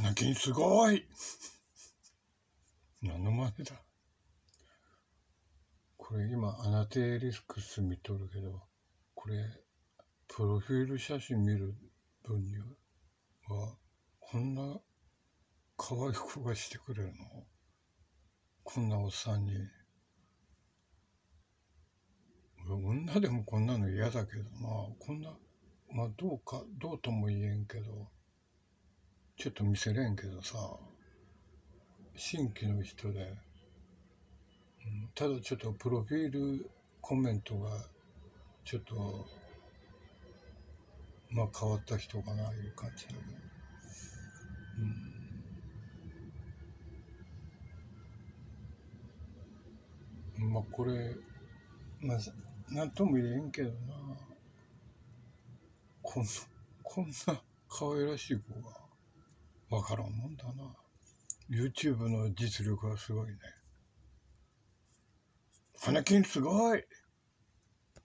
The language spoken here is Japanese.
花金すごい。何の真似だ。これ今アナテーリスクス見とるけど、これ、プロフィール写真見る分には、こんな可愛い子がしてくれるの？こんなおっさんに。女でもこんなの嫌だけどな、こんな、まあどうか、どうとも言えんけど、ちょっと見せれんけどさ、新規の人で、うん、ただちょっとプロフィールコメントがちょっとまあ変わった人かないう感じだけど、うん、まあこれまあ何とも言えんけどな。こんなこんな可愛らしい子がわからんもんだな。YouTube の実力はすごいね。花金すごい